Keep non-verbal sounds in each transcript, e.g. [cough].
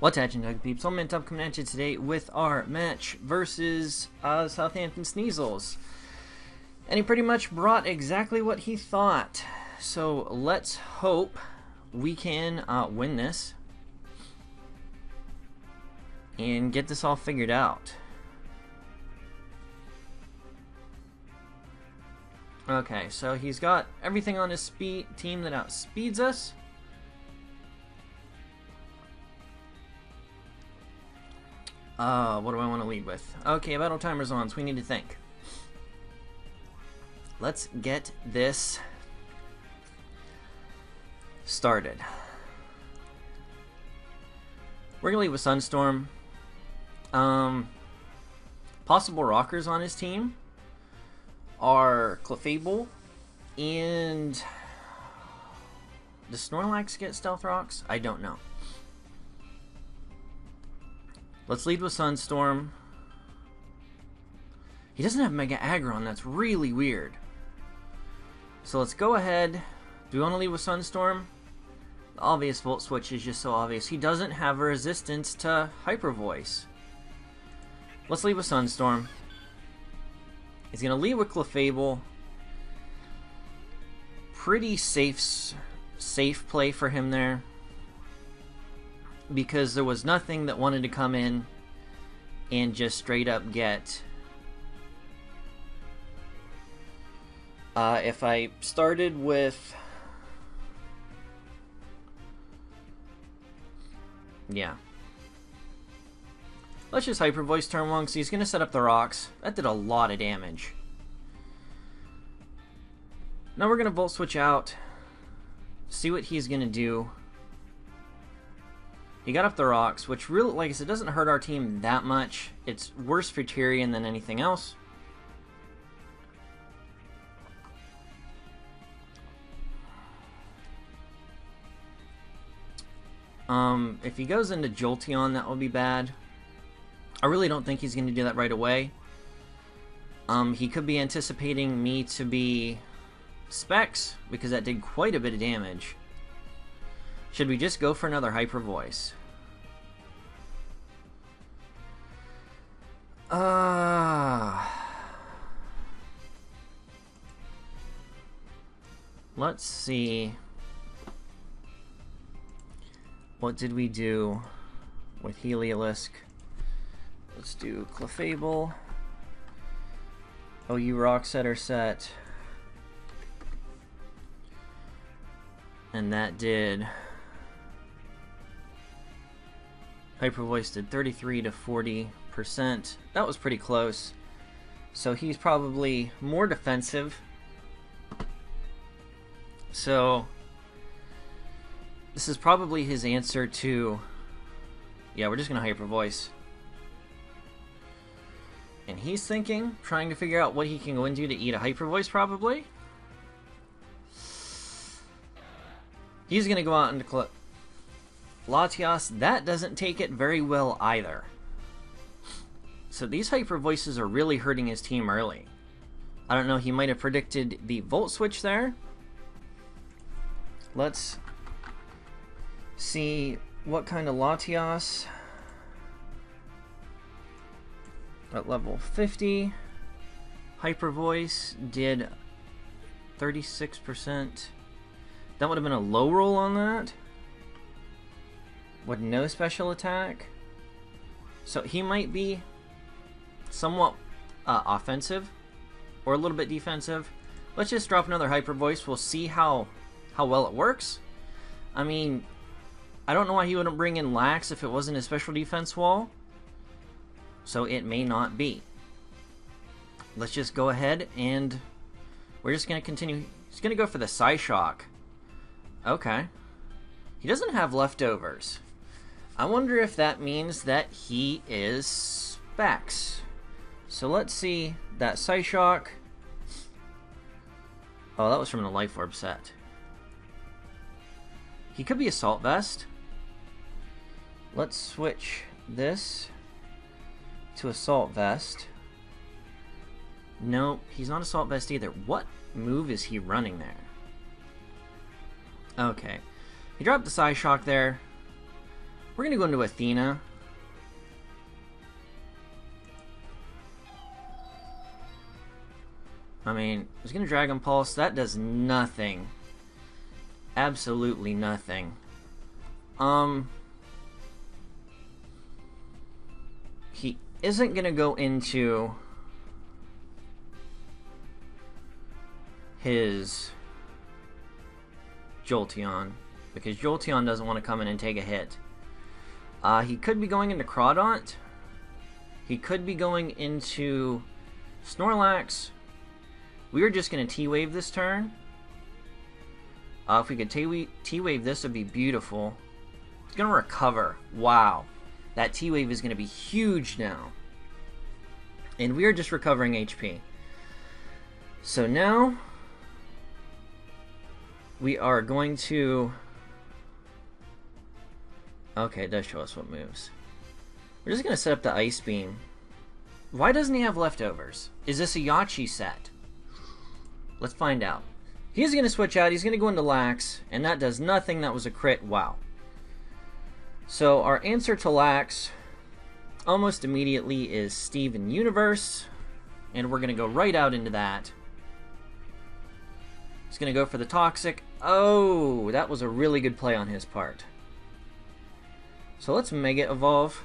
What's happening, Doug Peeps? I'm Mint up coming at you today with our match versus uh, Southampton Sneasels. And he pretty much brought exactly what he thought. So let's hope we can uh, win this and get this all figured out. Okay, so he's got everything on his speed team that outspeeds us. Uh, what do I want to lead with? Okay, battle timer's on, so we need to think. Let's get this started. We're gonna lead with Sunstorm. Um, possible rockers on his team are Clefable and does Snorlax get stealth rocks? I don't know. Let's lead with Sunstorm. He doesn't have Mega Aggron, that's really weird. So let's go ahead. Do we want to lead with Sunstorm? The obvious Volt Switch is just so obvious. He doesn't have a resistance to Hyper Voice. Let's lead with Sunstorm. He's going to lead with Clefable. Pretty safe, safe play for him there because there was nothing that wanted to come in and just straight up get uh, if I started with yeah. Let's just hyper voice turn one because he's gonna set up the rocks. That did a lot of damage. Now we're gonna volt switch out see what he's gonna do he got up the rocks, which really, like I said, doesn't hurt our team that much. It's worse for Tyrion than anything else. Um, if he goes into Jolteon, that would be bad. I really don't think he's going to do that right away. Um, he could be anticipating me to be Specs, because that did quite a bit of damage. Should we just go for another hyper voice? Uh, let's see. What did we do with Heliolisk? Let's do Clefable. OU Rock Setter set. And that did Hyper Voice did 33 to 40%. That was pretty close. So he's probably more defensive. So this is probably his answer to yeah, we're just going to Hyper Voice. And he's thinking, trying to figure out what he can go into to eat a Hyper Voice probably. He's going to go out into Latias, that doesn't take it very well either. So these hyper voices are really hurting his team early. I don't know, he might have predicted the Volt Switch there. Let's see what kind of Latias at level 50. Hyper Voice did 36%. That would have been a low roll on that with no special attack. So he might be somewhat uh, offensive or a little bit defensive. Let's just drop another Hyper Voice. We'll see how how well it works. I mean, I don't know why he wouldn't bring in Lax if it wasn't a special defense wall. So it may not be. Let's just go ahead and we're just going to continue. He's going to go for the Psyshock. Okay. He doesn't have leftovers. I wonder if that means that he is Specs. So let's see that Psyshock. Oh, that was from the Life Orb set. He could be Assault Vest. Let's switch this to Assault Vest. No, he's not Assault Vest either. What move is he running there? Okay. He dropped the Psyshock there. We're to go into Athena. I mean, I was to Dragon Pulse. That does nothing. Absolutely nothing. Um... He isn't to go into his Jolteon because Jolteon doesn't want to come in and take a hit. Uh, he could be going into Crawdaunt. He could be going into Snorlax. We are just going to T-Wave this turn. Uh, if we could T-Wave this, would be beautiful. It's going to recover. Wow. That T-Wave is going to be huge now. And we are just recovering HP. So now, we are going to... Okay, it does show us what moves. We're just to set up the Ice Beam. Why doesn't he have leftovers? Is this a Yache set? Let's find out. He's to switch out. He's to go into Lax, and that does nothing. That was a crit. Wow. So our answer to Lax almost immediately is Steven Universe, and we're to go right out into that. He's to go for the Toxic. Oh, that was a really good play on his part. So let's Mega Evolve.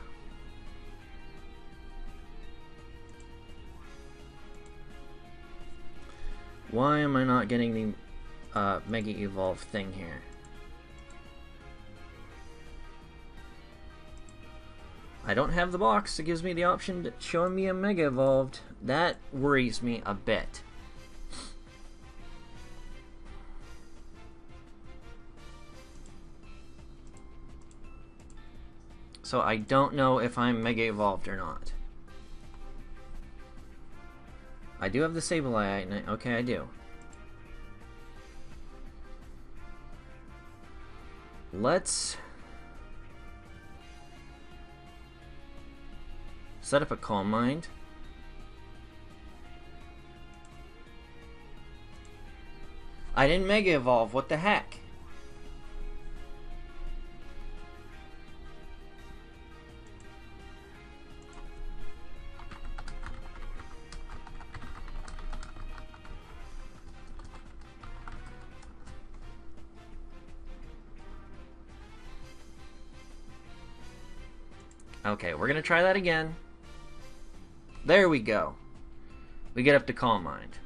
Why am I not getting the uh, Mega Evolve thing here? I don't have the box that gives me the option to showing me a Mega Evolved. That worries me a bit. So I don't know if I'm Mega Evolved or not. I do have the Sableye. Okay, I do. Let's set up a Calm Mind. I didn't Mega Evolve. What the heck? Okay, we're gonna try that again. There we go. We get up to Calm Mind.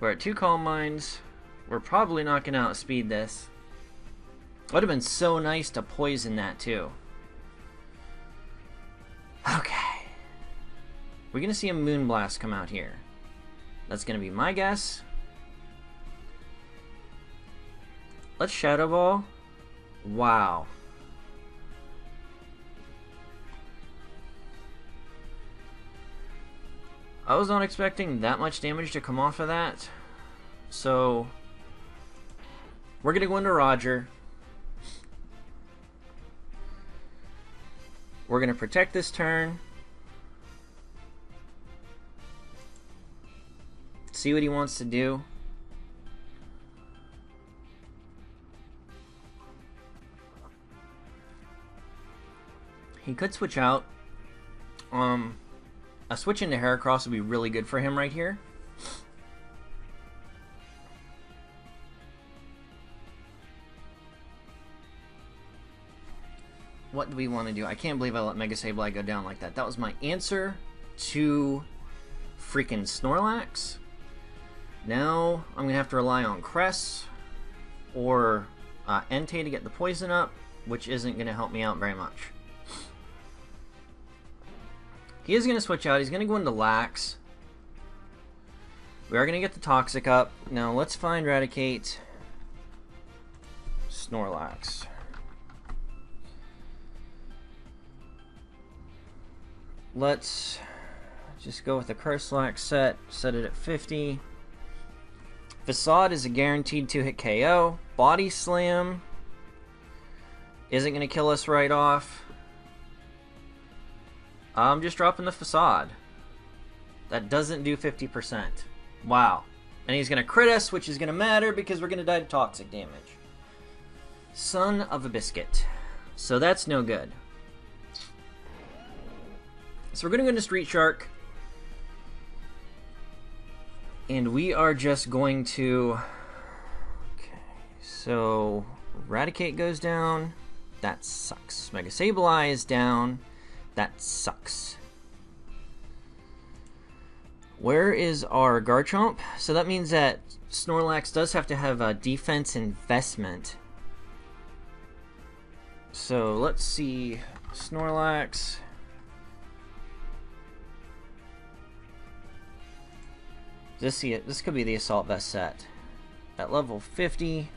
We're at two Calm Minds. We're probably not gonna outspeed this. Would have been so nice to poison that too. Okay. We're gonna see a Moonblast come out here. That's gonna be my guess. Let's Shadow Ball. Wow. I was not expecting that much damage to come off of that. So, we're going to go into Roger. We're going to protect this turn. See what he wants to do. He could switch out. Um, a switch into Heracross would be really good for him right here. What do we want to do? I can't believe I let Mega Sableye go down like that. That was my answer to freaking Snorlax. Now I'm going to have to rely on Cress or uh, Entei to get the poison up, which isn't going to help me out very much. He is going to switch out. He's going to go into Lax. We are going to get the Toxic up. Now, let's find Raticate. Snorlax. Let's just go with the Curse lax set. Set it at 50. Facade is a guaranteed 2-hit KO. Body Slam isn't going to kill us right off. I'm just dropping the facade. That doesn't do 50%. Wow. And he's going to crit us, which is going to matter because we're going to die to toxic damage. Son of a biscuit. So that's no good. So we're going to go into Street Shark. And we are just going to... Okay, so... Raticate goes down. That sucks. Mega Sableye down. That sucks. Where is our Garchomp? So that means that Snorlax does have to have a defense investment. So let's see. Snorlax. This. This could be the Assault Vest set. At level 50.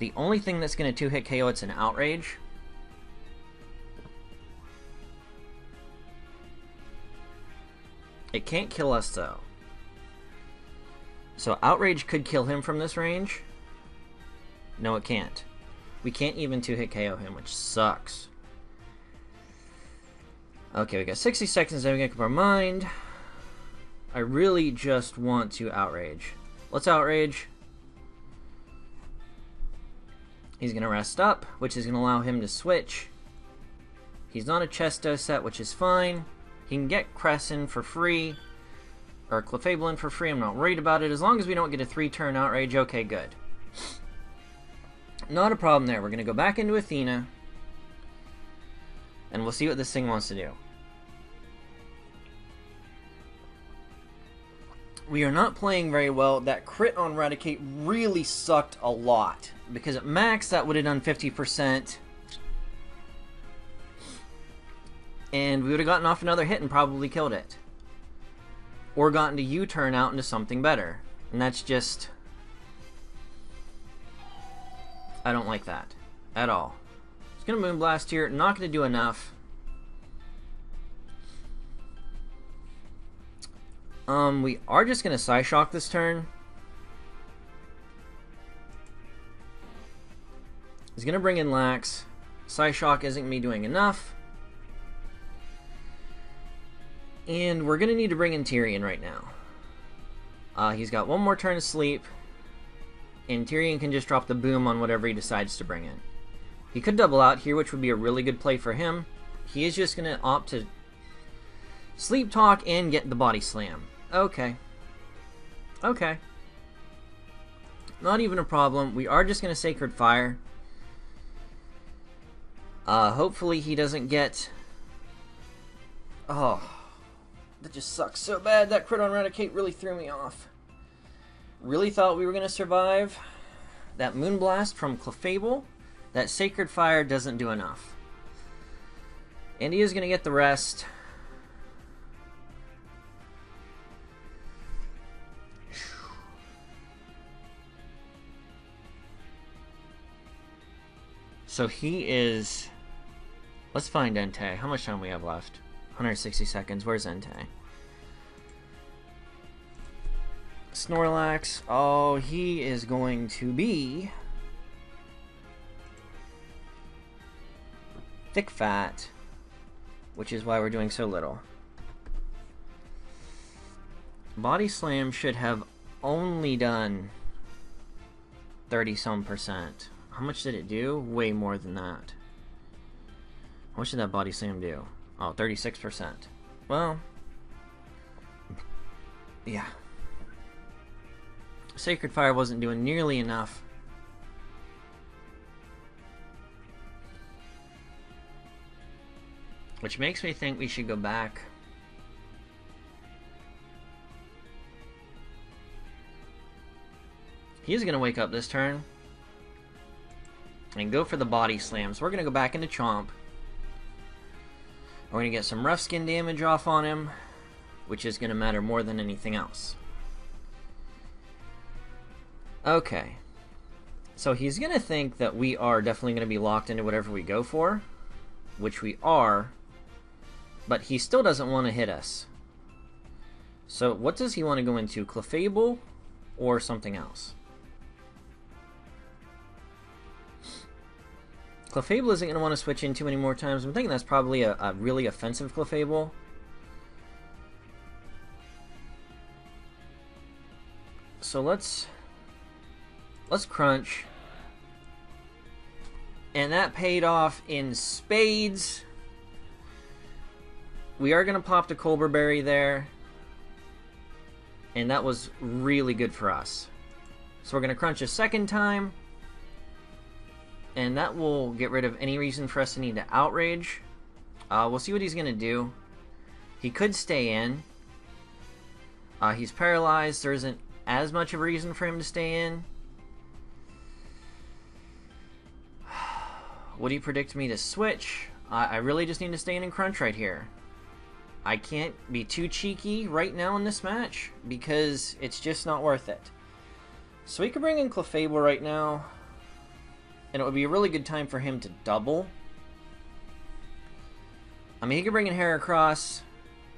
The only thing that's going to two-hit KO it's an Outrage. It can't kill us, though. So Outrage could kill him from this range. No, it can't. We can't even two-hit KO him, which sucks. Okay, we got 60 seconds to make up our mind. I really just want to Outrage. Let's Outrage. He's going to rest up, which is going to allow him to switch. He's not a Chesto set, which is fine. He can get Crescent for free, or Clefable for free. I'm not worried about it. As long as we don't get a three-turn Outrage, okay, good. Not a problem there. We're going to go back into Athena, and we'll see what this thing wants to do. We are not playing very well. That crit on Raticate really sucked a lot. Because at max, that would have done 50%. And we would have gotten off another hit and probably killed it. Or gotten to U-turn out into something better. And that's just... I don't like that. At all. It's to Moonblast here. Not to do enough. Um, we are just going to Psyshock this turn. He's to bring in Lax. Psyshock isn't me doing enough. And we're going to need to bring in Tyrion right now. Uh, he's got one more turn of sleep. And Tyrion can just drop the boom on whatever he decides to bring in. He could double out here, which would be a really good play for him. He is just going to opt to sleep talk and get the body slam. Okay. Okay. Not even a problem. We are just going to Sacred Fire. Uh, hopefully he doesn't get... Oh. That just sucks so bad. That crit on Raticate really threw me off. Really thought we were going to survive. That Moonblast from Clefable. That Sacred Fire doesn't do enough. And he is going to get the rest. So he is... Let's find Entei. How much time we have left? 160 seconds. Where's Entei? Snorlax. Oh, he is going to be... Thick Fat. Which is why we're doing so little. Body Slam should have only done 30 some percent. How much did it do? Way more than that. How much did that body slam do? Oh, 36%. Well, yeah. Sacred Fire wasn't doing nearly enough. Which makes me think we should go back. He's going to wake up this turn and go for the body slams. We're going to go back into Chomp. We're going to get some rough skin damage off on him, which is going to matter more than anything else. Okay. So he's going to think that we are definitely going to be locked into whatever we go for, which we are, but he still doesn't want to hit us. So what does he want to go into? Clefable or something else? Clefable isn't going to want to switch in too many more times. I'm thinking that's probably a, a really offensive Clefable. So let's let's crunch. And that paid off in spades. We are going to pop the Colbur Berry there. And that was really good for us. So we're going to crunch a second time. And that will get rid of any reason for us to need to outrage. Uh, we'll see what he's going to do. He could stay in. Uh, he's paralyzed. There isn't as much of a reason for him to stay in. [sighs] Would he predict me to switch? Uh, I really just need to stay in and crunch right here. I can't be too cheeky right now in this match because it's just not worth it. So we could bring in Clefable right now, and it would be a really good time for him to double. I mean, he could bring in Heracross.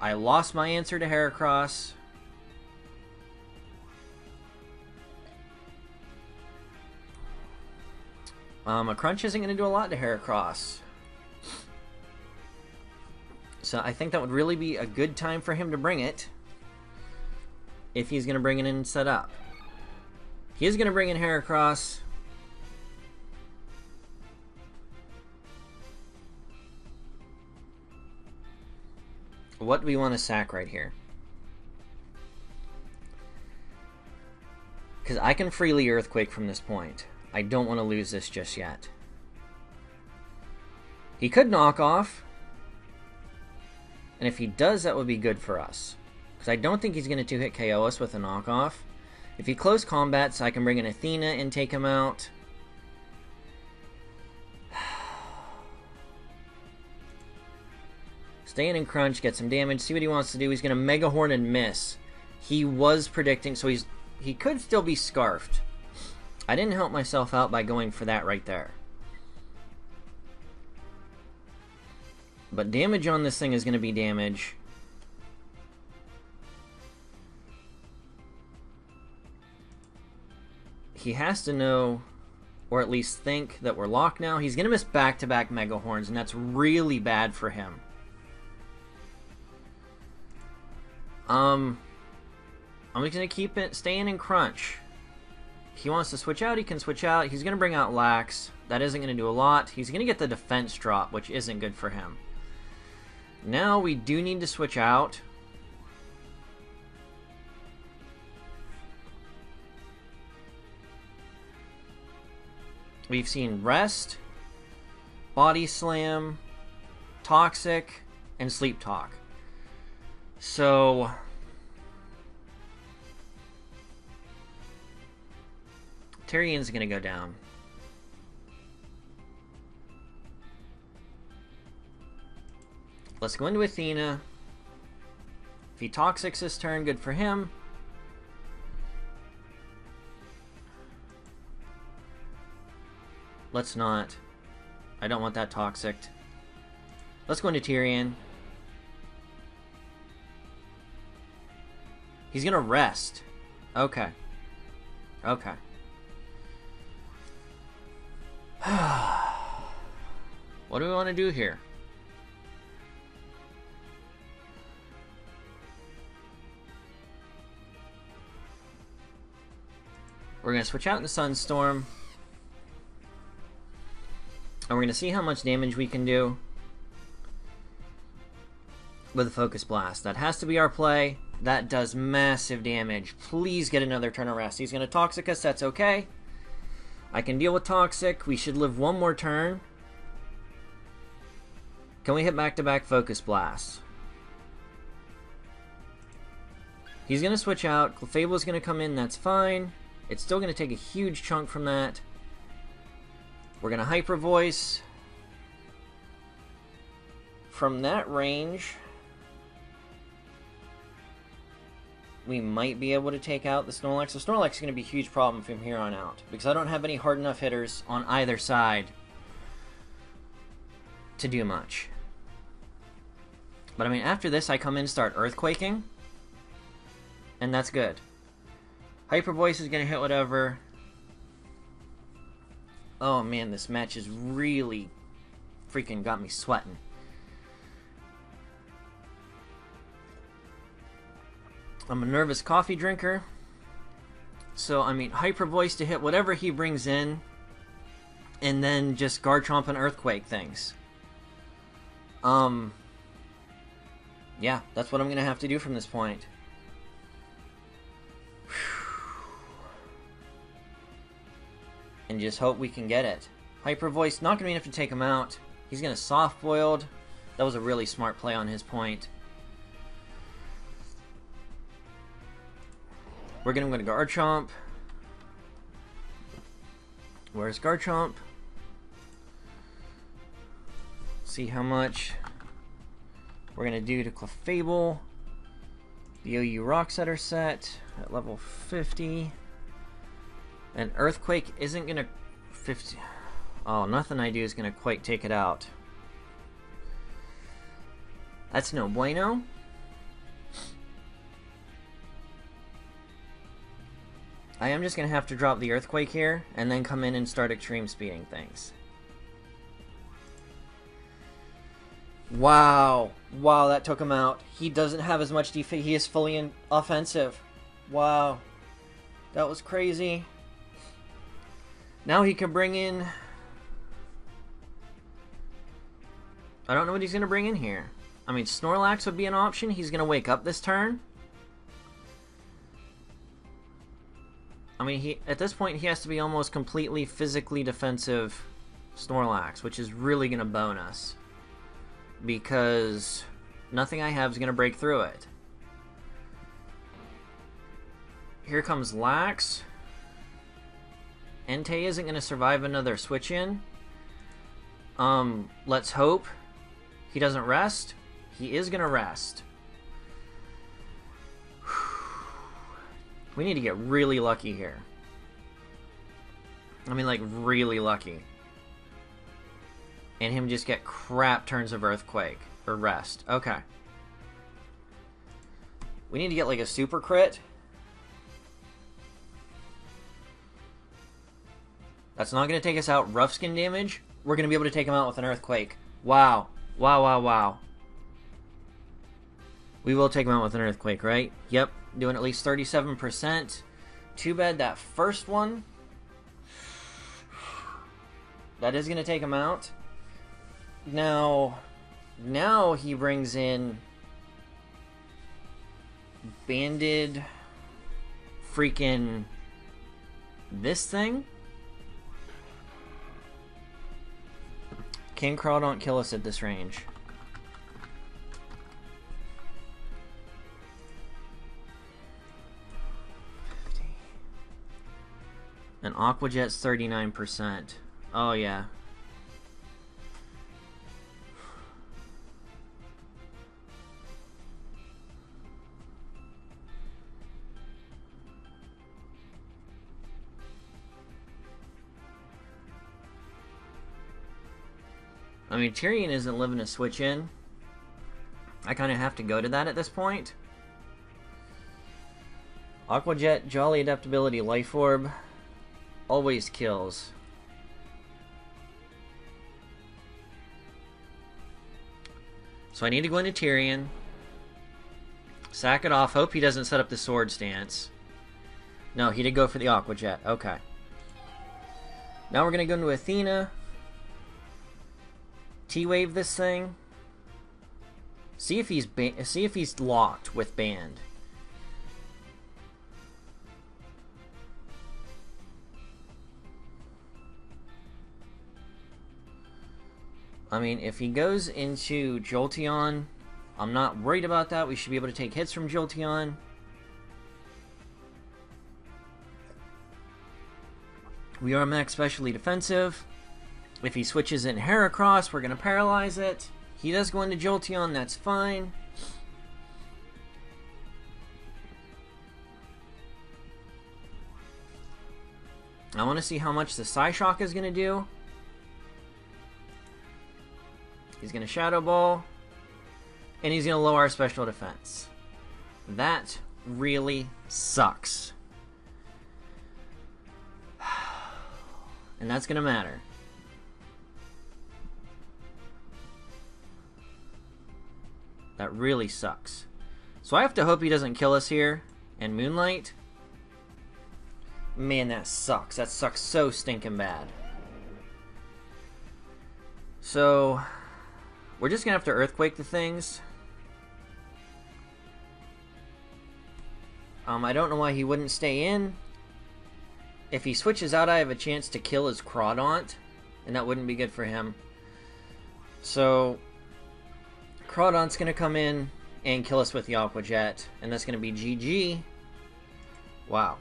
I lost my answer to Heracross. Um, a crunch isn't going to do a lot to Heracross. So I think that would really be a good time for him to bring it. If he's going to bring it in and set up. He is going to bring in Heracross. What do we want to sack right here? Because I can freely Earthquake from this point. I don't want to lose this just yet. He could knock off. And if he does, that would be good for us. Because I don't think he's going to two-hit KO us with a knockoff. If he close combats, I can bring in Athena and take him out. Stay in and crunch, get some damage, see what he wants to do. He's going to Mega Horn and miss. He was predicting, so he's he could still be Scarfed. I didn't help myself out by going for that right there. But damage on this thing is going to be damage. He has to know, or at least think, that we're locked now. He's going to miss back-to-back -back Mega Horns, and that's really bad for him. Um, I'm just to keep it staying in crunch he wants to switch out, he can switch out. He's to bring out Lax. That isn't to do a lot. He's to get the defense drop, which isn't good for him. Now we do need to switch out. We've seen Rest, Body Slam, Toxic, and Sleep Talk. So Tyrion's gonna go down. Let's go into Athena. If he Toxics this turn, good for him. Let's not. I don't want that Toxic. Let's go into Tyrion. He's gonna rest. Okay. Okay. [sighs] what do we want to do here? We're going to switch out into Sunstorm. And we're going to see how much damage we can do with a Focus Blast. That has to be our play. That does massive damage. Please get another turn of rest. He's going to Toxic us. That's okay. I can deal with Toxic. We should live one more turn. Can we hit back-to-back -back Focus Blast? He's going to switch out. Clefable going to come in. That's fine. It's still going to take a huge chunk from that. We're going to Hyper Voice. From that range, we might be able to take out the Snorlax. The Snorlax is going to be a huge problem from here on out because I don't have any hard enough hitters on either side to do much. But I mean, after this, I come in and start Earthquaking, and that's good. Hyper Voice is going to hit whatever. Oh man, this match is really freaking got me sweating. I'm a nervous coffee drinker. So, I mean, Hyper Voice to hit whatever he brings in, and then just Garchomp and Earthquake things. Um, yeah, that's what I'm going to have to do from this point. And just hope we can get it. Hyper Voice, not going to be enough to take him out. He's going to Soft Boiled. That was a really smart play on his point. We're to go to Garchomp. Where's Garchomp? See how much we're going to do to Clefable. The OU Rock Setter set at level 50. An Earthquake isn't going to... 50... Oh, nothing I do is going to quite take it out. That's no bueno. I am just going to have to drop the Earthquake here, and then come in and start extreme speeding things. Wow. Wow, that took him out. He doesn't have as much defense. He is fully in offensive. Wow. That was crazy. Now he can bring in... I don't know what he's going to bring in here. I mean, Snorlax would be an option. He's going to wake up this turn. I mean, he at this point, he has to be almost completely physically defensive Snorlax, which is really going to bone us. Because nothing I have is going to break through it. Here comes Lax. Entei isn't going to survive another switch in. Um, let's hope he doesn't rest. He is going to rest. We need to get really lucky here. I mean, like, really lucky. And him just get crap turns of Earthquake. Or Rest. Okay. We need to get, like, a super crit. That's not going to take us out rough skin damage. We're going to be able to take him out with an Earthquake. Wow. Wow, wow, wow. We will take him out with an Earthquake, right? Yep doing at least 37%. Too bad that first one, that is going to take him out. Now, now he brings in banded freaking this thing. King Crawdaunt kill us at this range. And Aqua Jet's 39%. Oh, yeah. I mean, Tyrion isn't living a switch in. I kind of have to go to that at this point. Aqua Jet, Jolly Adaptability, Life Orb always kills. So I need to go into Tyrion. Sack it off. Hope he doesn't set up the Swords Dance. No, he did go for the Aqua Jet. Okay. Now we're going to go into Athena. T-Wave this thing. See if he's see if he's locked with Band. I mean, if he goes into Jolteon, I'm not worried about that. We should be able to take hits from Jolteon. We are max specially defensive. If he switches in Heracross, we're going to paralyze it. He does go into Jolteon, that's fine. I want to see how much the Psyshock is going to do. He's going to Shadow Ball. And he's going to lower our special defense. That really sucks. [sighs] And that's going to matter. That really sucks. So I have to hope he doesn't kill us here. And Moonlight. Man, that sucks. That sucks so stinking bad. So, we're just gonna have to earthquake the things. Um, I don't know why he wouldn't stay in. If he switches out, I have a chance to kill his Crawdaunt, and that wouldn't be good for him. So, Crawdaunt's gonna come in and kill us with the Aqua Jet, and that's gonna be GG. Wow.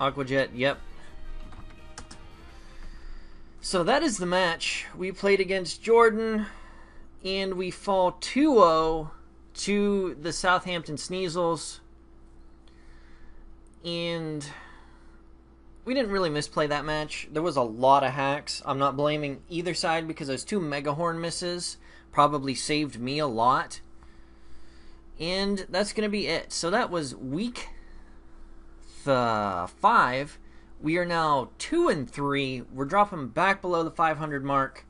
Aqua Jet, yep. So that is the match. We played against Jordan, and we fall 2-0 to the Southampton Sneasels. And we didn't really misplay that match. There was a lot of hacks. I'm not blaming either side because those two Megahorn misses probably saved me a lot. And that's going to be it. So that was week th- five we are now two and three. We're dropping back below the 500 mark.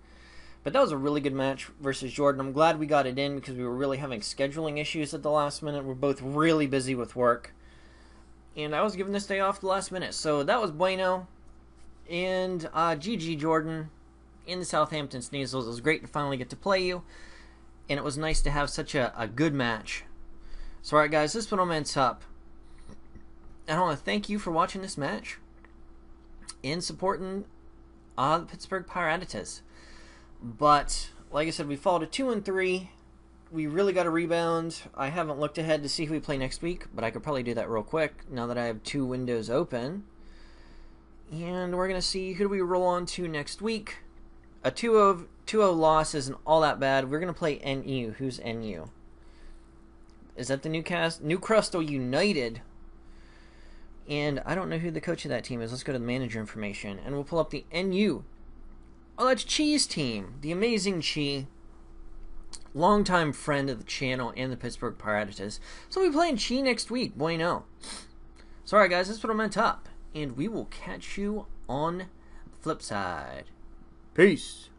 But that was a really good match versus Jordan. I'm glad we got it in because we were really having scheduling issues at the last minute. We're both really busy with work. And I was given this day off the last minute. So that was bueno. And uh, GG Jordan in the Southampton Sneasels. It was great to finally get to play you. And it was nice to have such a, a good match. So, alright, guys, this one I'm up. And I want to thank you for watching this match and supporting uh, the Pittsburgh Pirattatas. But like I said, we fall to two and three. We really got a rebound. I haven't looked ahead to see who we play next week, but I could probably do that real quick now that I have two windows open. And we're gonna see who do we roll on to next week. A 2-0 2-0 loss isn't all that bad. We're gonna play NU. Who's NU? Is that the Newcastle Newcastle United and I don't know who the coach of that team is. Let's go to the manager information, and we'll pull up the NU. Oh, that's Chi's team, the amazing Chi, longtime friend of the channel and the Pittsburgh Pirates. So we'll be playing Chi next week. bueno. no. So, alright, guys, that's what I meant up, and we will catch you on the flip side. Peace.